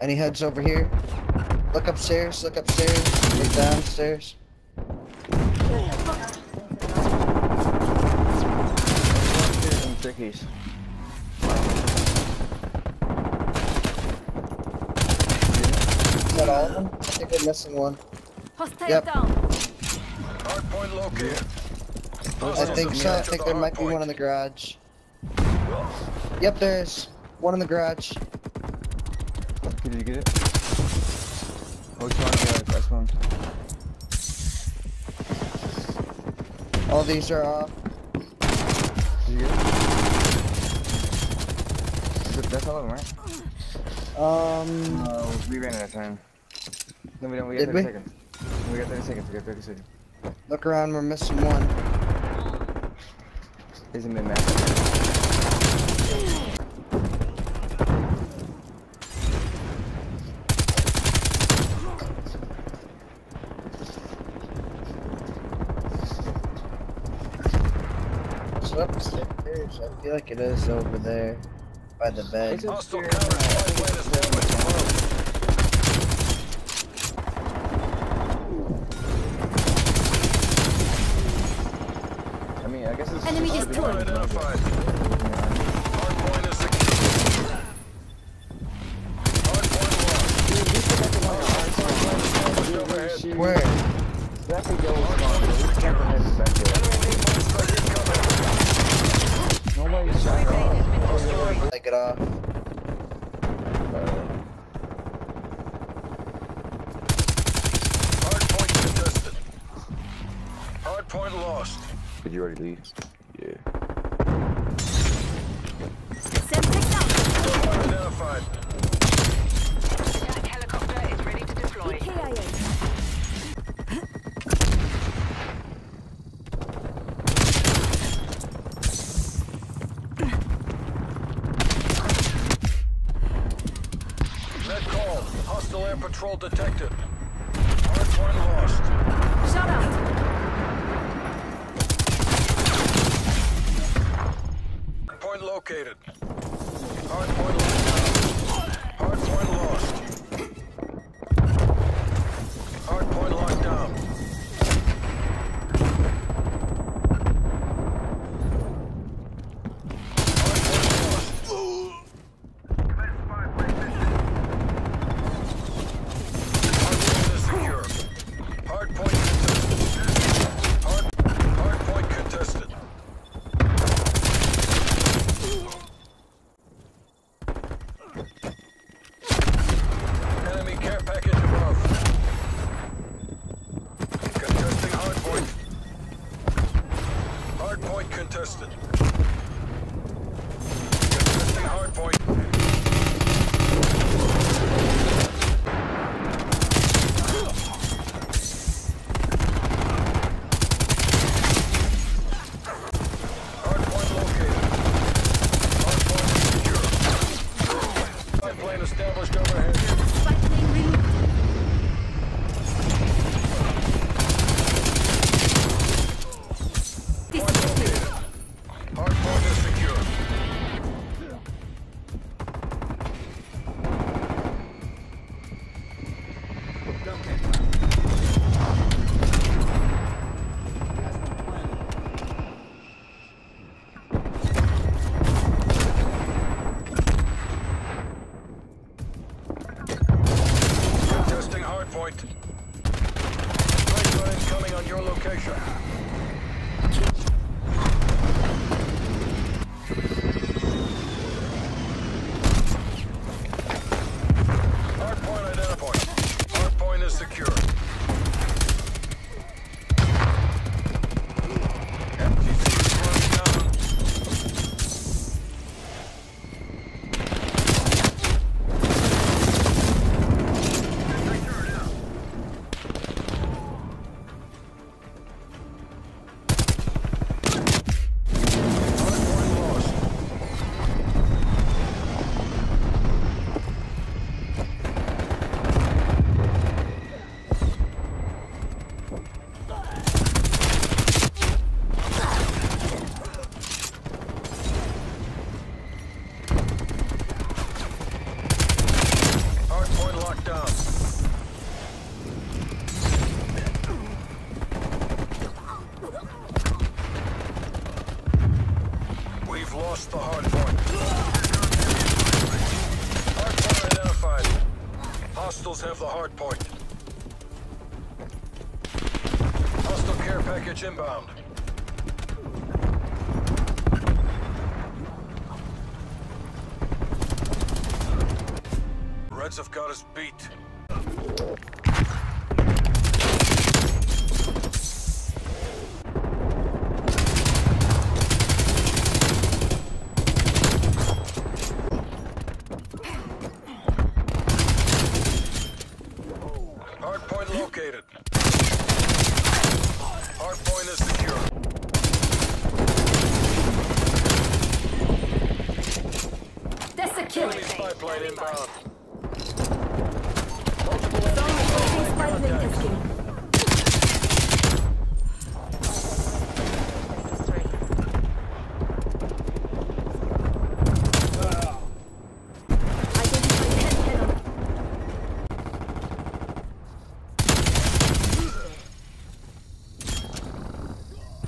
And he heads over here. Look upstairs, look upstairs, look downstairs. Upstairs and staircase. Is that all of them? I think we're missing one. Hostile Yep. down. Hardpoint located. I think so. I think there might be one in the garage. Yep, there is. One in the garage. Did you get it? Which one? Yeah, that's one. All these are off. Did you get it? That's- That's all of them, right? Um, No, we ran out of time. No, we don't. We got 30 we? seconds. We got 30 seconds. We got 30 seconds. look around. We're missing one. Isn't it? Upstairs? I feel like it is over there. By the bed. Hostile upstairs. counter spy plane established above. I mean, I guess it's. Enemy it's- destroyed. Hardpoint identified. Yeah. Hardpoint is secure. Hardpoint lost. Where? That's a yellow bro. Take it off. Hardpoint contested. Hardpoint lost. Did you already leave? Net. Hostile air patrol detected. Hardpoint lost. Shut out. Hardpoint located. Hardpoint locked Hardpoint Hostiles have the hard point. Hostile care package inbound. Reds have got us beat. Hardpoint located. Hardpoint is secure. That's a kill. Enemy spy plane inbound. Approaching spy plane tasking.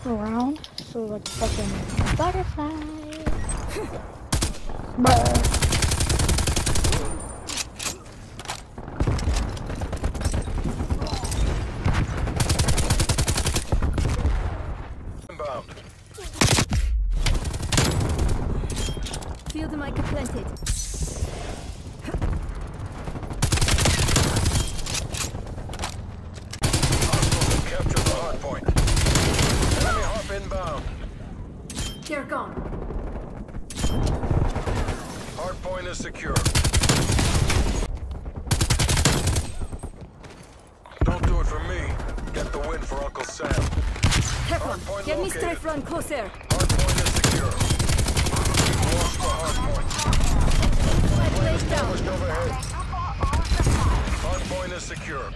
Around so like fucking butterfly. Inbound. Field mic planted. Hostiles have captured the hardpoint. Enemy hop inbound. They're gone. Hardpoint is secure. Don't do it for me. Get the win for Uncle Sam. Hardpoint get me located. strafe run closer. Hardpoint is secure. Lost the hardpoint. Spy plane. Established overhead. Hardpoint is secure.